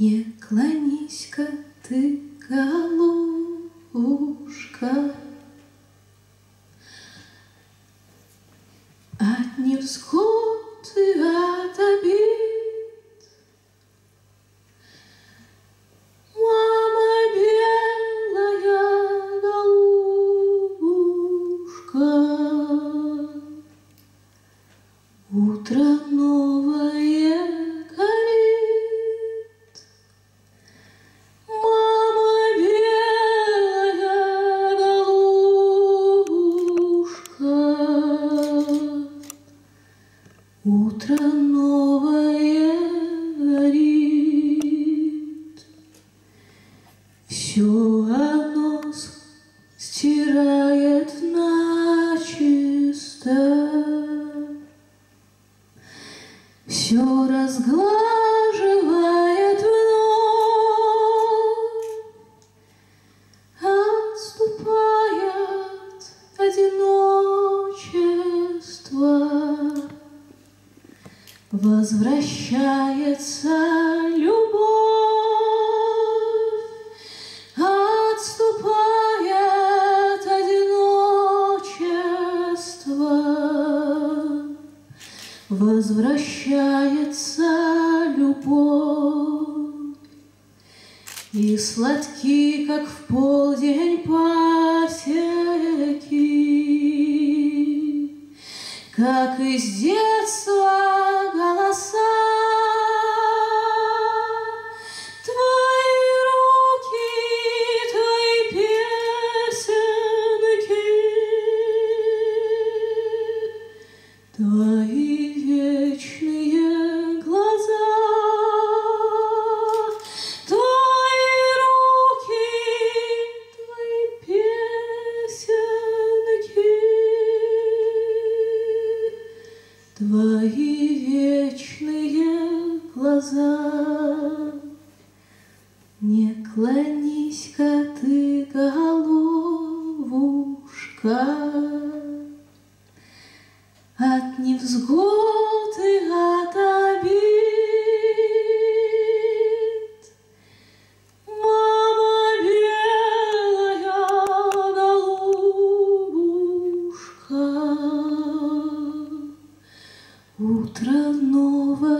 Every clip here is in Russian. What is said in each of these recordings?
Не клонись-ка ты, головушка, От невзгод и от обид. Мама белая голубушка, Утро новое горит. Все оно стирает начисто, Все разглаживает Возвращается любовь, отступает одиночество, возвращается любовь. И сладки, как в полдень пасеки, как из детства Твои вечные глаза, Твои руки, твои песенки, Твои вечные глаза. Не клонись-ка ты, головушка, От невзгод и от обид. Мама белая голубушка, Утро новое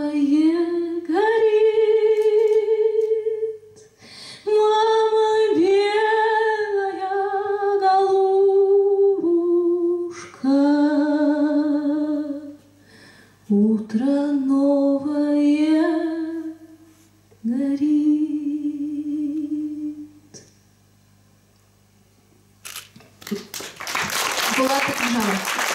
Утро новое горит. Булат Акинжанов.